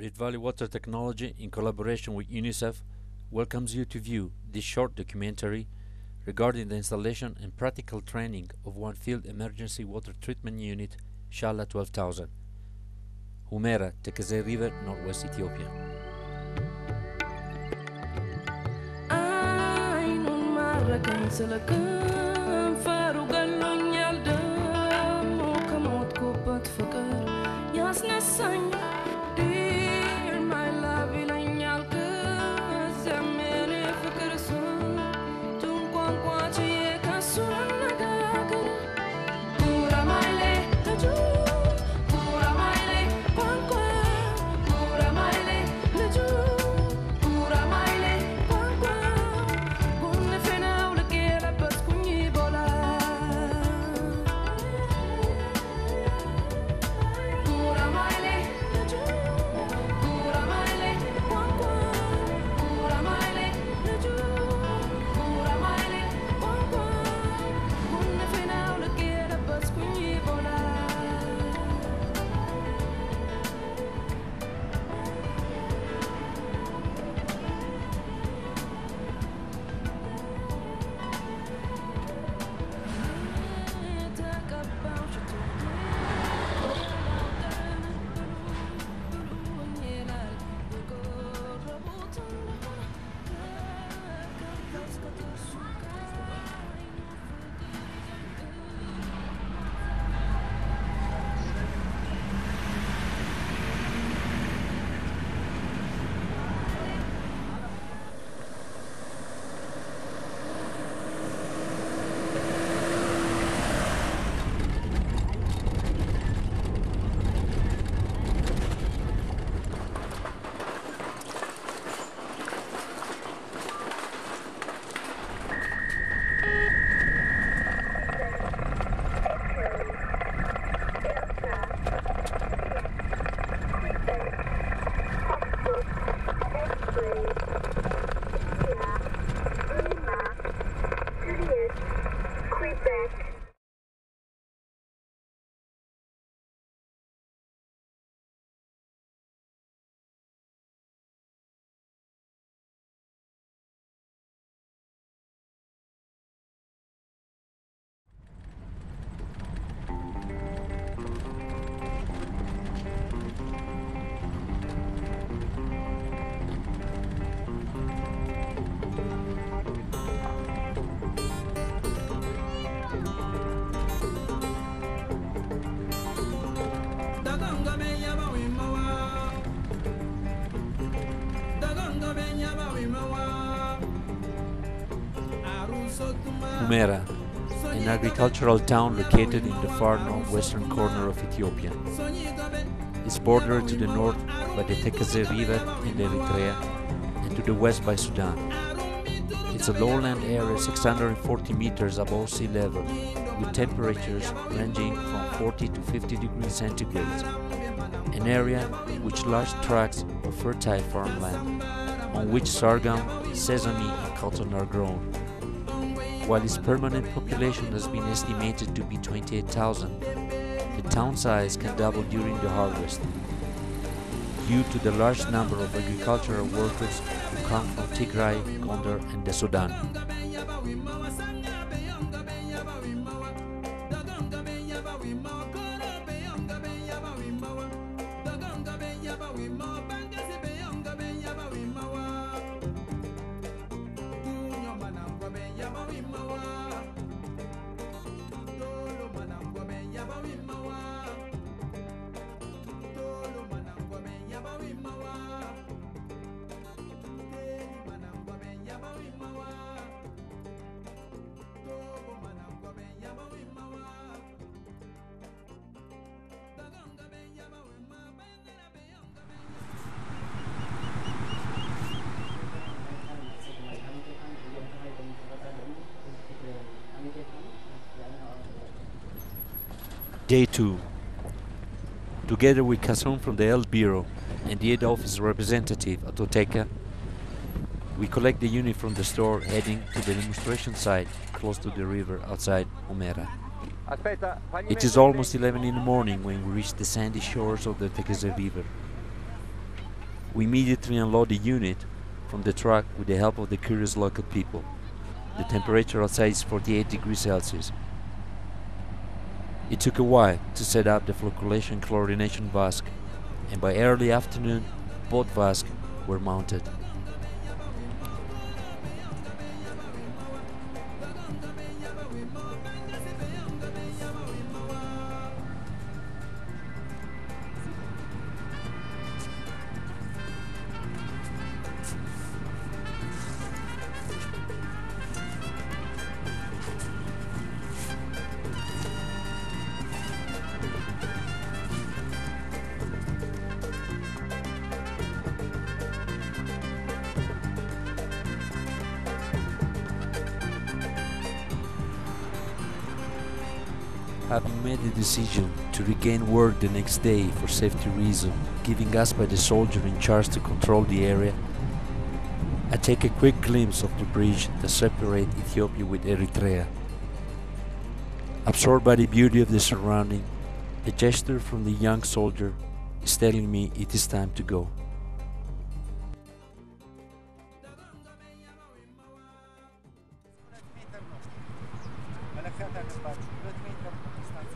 Rift Valley Water Technology, in collaboration with UNICEF, welcomes you to view this short documentary regarding the installation and practical training of one field emergency water treatment unit, Shala 12000, Humera, Tekeze River, Northwest Ethiopia. Tuma. Humera, an agricultural town located in the far northwestern corner of Ethiopia. It's bordered to the north by the Tekeze River in Eritrea and to the west by Sudan. It's a lowland area 640 meters above sea level with temperatures ranging from 40 to 50 degrees centigrade. An area with large tracts of fertile farmland on which sorghum, sesame and cotton are grown. While its permanent population has been estimated to be 28,000, the town size can double during the harvest due to the large number of agricultural workers who come from Tigray, Gondar, and the Sudan. Day 2. Together with Kasum from the L Bureau and the head office representative at Oteka, we collect the unit from the store heading to the demonstration site close to the river outside Humera. It is almost 11 in the morning when we reach the sandy shores of the Tekeze River. We immediately unload the unit from the truck with the help of the curious local people. The temperature outside is 48 degrees Celsius. It took a while to set up the flocculation chlorination vask, and by early afternoon, both vasks were mounted. Having made the decision to regain work the next day for safety reasons given us by the soldier in charge to control the area, I take a quick glimpse of the bridge that separates Ethiopia with Eritrea. Absorbed by the beauty of the surrounding, a gesture from the young soldier is telling me it is time to go. መለካት አለባችሁ። ሁለት ሜትር ዲስታንስ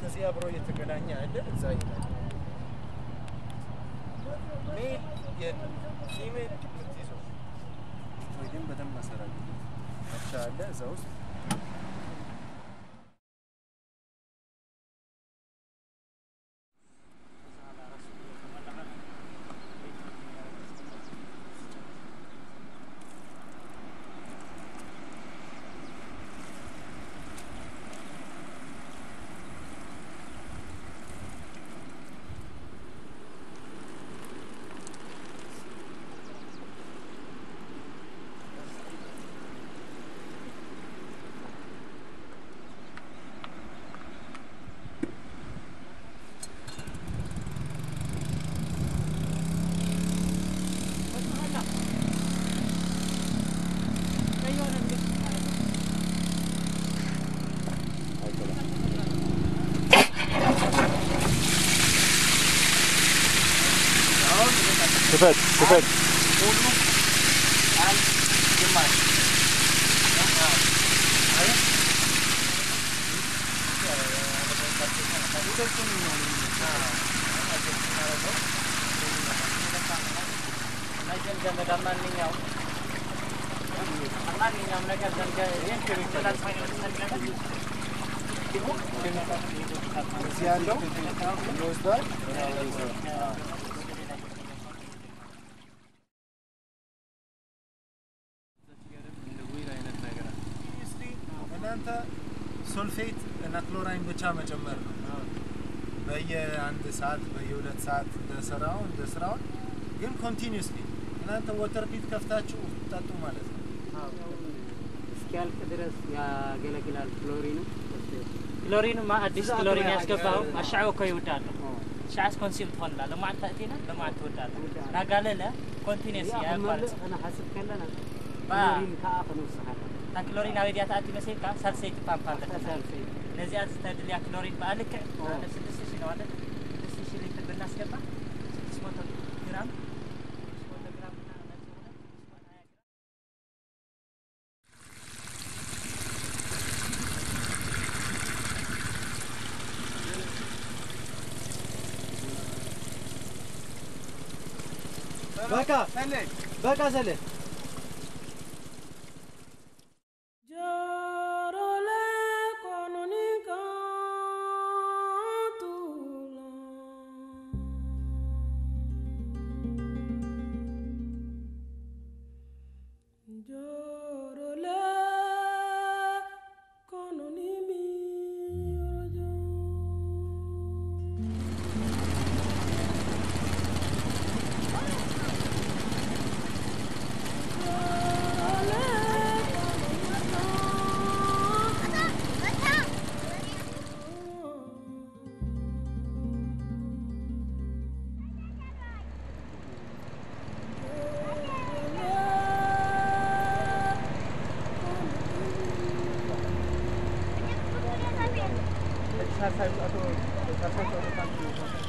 ከዚህ አብሮ እየተገናኘ አለ እዛ ይላል ሜል የለም ኢሜል የምትይዘው ወይ ግን በደንብ መሰራት ብቻ አለ እዛ ውስጥ ክፈት ክፈት ሙሉ አንድ ግማሽ ማንኛውም ማንኛውም ነገር እዚህ ያለው ይወስዳል ክሎራይን ብቻ መጨመር ነው። በየአንድ ሰዓት በየሁለት ሰዓት እንደ ስራው እንደ ስራው ግን ኮንቲኒስሊ እናንተ ወተር ፒት ከፍታችሁ ጠጡ ማለት ነው። እስኪያልቅ ድረስ ያገለግላል ክሎሪኑ። ክሎሪኑ አዲስ ክሎሪን ያስገባው? አሻዕ እኮ ይወዳሉ። ሻዓስ ኮንሲል ትሆንላለህ ማዓት ተእቲና በማዓት ትወዳለህ። ናጋለለ ኮንቲኒስ ያ ማለት ነው። ክሎሪን አበዲያ ተአቲ መሴካ ሳልሰይት ፓምፓለ ነዚያ ዝተድልያ ክሎሪን በአልክ ስድስት ሺ ነው አለ ስድስት ሊትር ብናስገባ ስድስት መቶ ግራም በቃ በቃ ሰሌ 拍拍拍拍拍拍拍拍拍拍